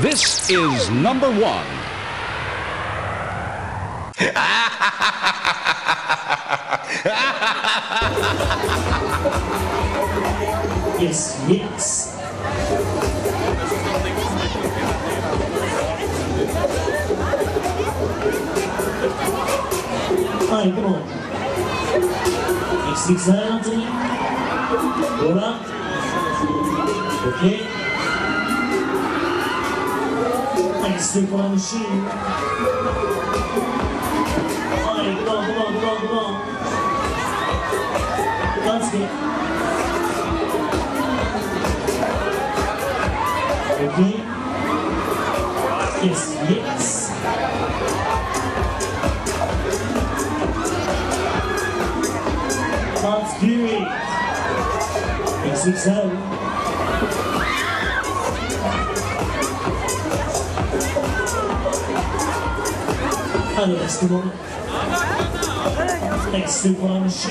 This is number one. Yes, yes. Allez, come on. Explique ça, Anthony. Voilà. Ok. Allez, c'est pour la machine. Allez, come on, come on, come on, come on. That's good. Okay. Yes, yes. Let's do it. Exit zone. Reste bon. Exit pour la machine.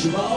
Steven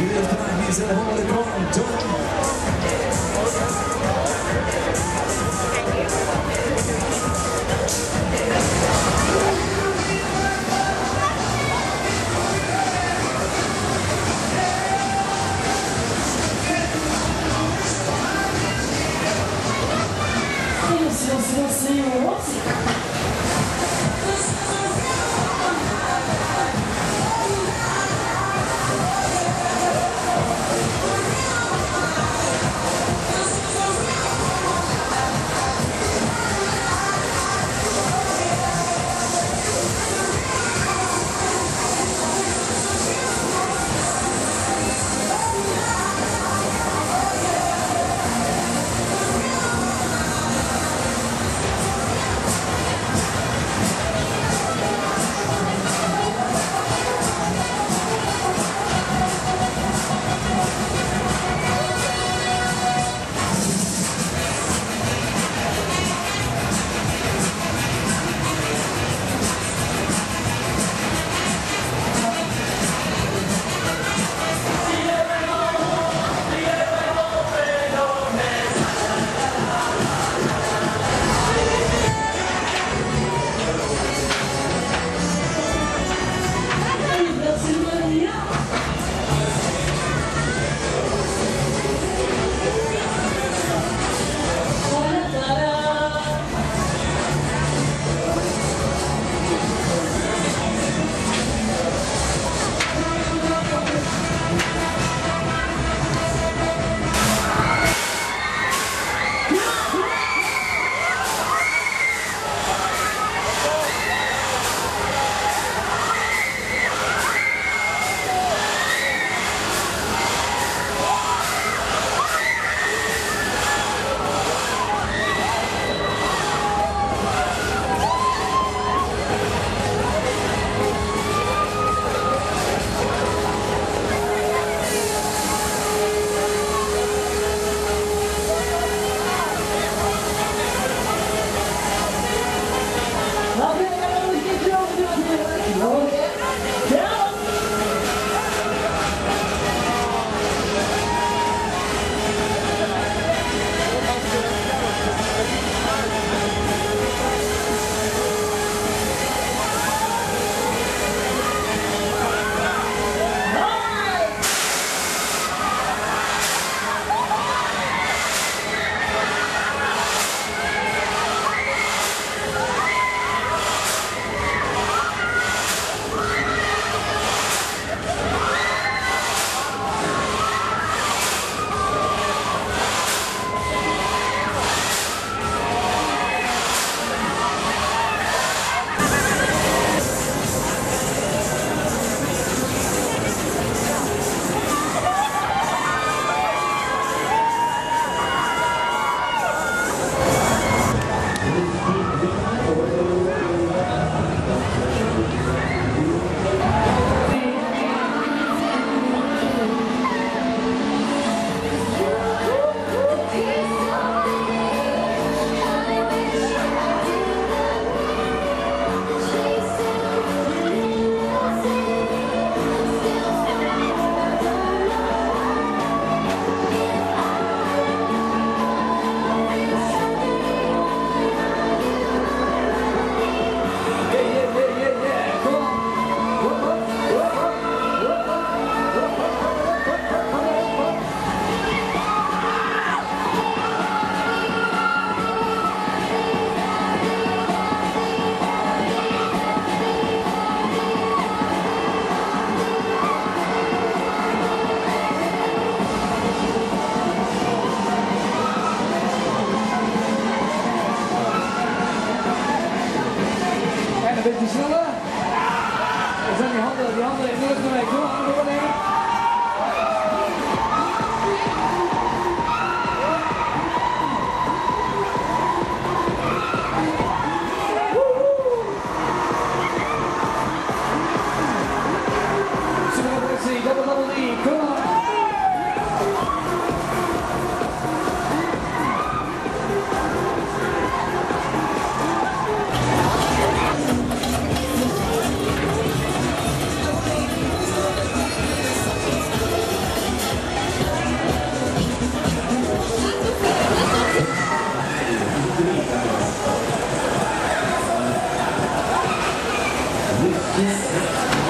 Here's the holy and Yes.